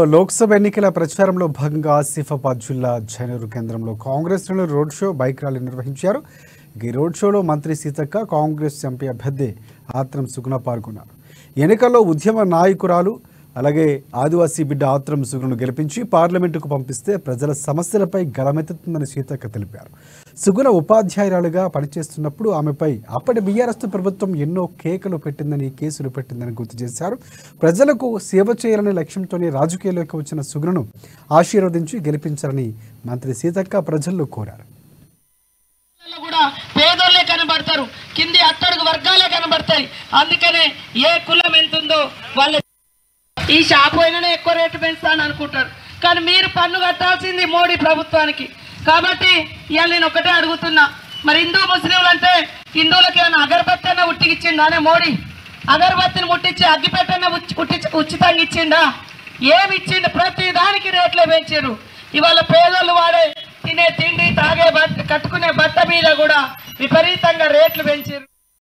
లోక్సభ ఎన్నికల ప్రచారంలో భాగంగా ఆసిఫాబాద్ జిల్లా జైనూరు కేంద్రంలో కాంగ్రెస్ శ్రేణులు రోడ్ షో బైక్ ర్యాలీ నిర్వహించారు. ఈ రోడ్ షోలో మంత్రి సీతక్క కాంగ్రెస్ ఎంపీ అభ్యర్థి ఆత్రం సుగుణ పాల్గొన్నారు. ఎన్నికల్లో ఉద్యమ నాయకురాలు అలాగే ఆదివాసీ బిడ్డ ఆత్రం సుగుణను గెలిపించి పార్లమెంటుకు పంపిస్తే ప్రజల సమస్యలపై గలమెత్తుతుందని సీతక్క తెలిపారు. సుగుణ ఉపాధ్యాయురాలుగా పనిచేస్తున్నప్పుడు ఆమెపై అప్పటి బీఆర్ఎస్ ప్రభుత్వం ఎన్నో కేకలు పెట్టిందని కేసులు పెట్టిందని గుర్తు చేశారు. ప్రజలకు సేవ చేయాలనే లక్ష్యంతోనే రాజకీయాల్లోకి వచ్చిన సుగుణను ఆశీర్వదించి గెలిపించాలని మంత్రి సీతక్క ప్రజల్లో కోరారు. కూడా పేదోళ్ళే కనబడతారు. కింది అట్టడుగు వర్గాలే కనబడతాయి. అందుకనే ఏ కులం ఎంతుందో వాళ్ళ ఈ షాప్ అయిననే ఎక్కువ రేటు పెంచుతాను అనుకుంటారు. కానీ మీరు పన్ను కట్టాల్సింది మోడీ ప్రభుత్వానికి. కాబట్టి ఇవాళ నేను ఒకటే అడుగుతున్నా. మరి హిందూ ముస్లింలు అంటే హిందువులకి ఏమైనా అగరబత్తి అన్న ఉట్టికిచ్చిండానే మోడీ? అగరబత్తిని ముట్టించి అగ్గిపెట్టన్న ఉట్టించి ఉచితంగా ఇచ్చిండా? ఏమి ఇచ్చిండు? ప్రతి దానికి రేట్లే పెంచారు ఇవాళ పేదలు వాడే తినే తిండి తాగే బట్ట కట్టుకునే బట్ట మీద కూడా విపరీతంగా రేట్లు పెంచారు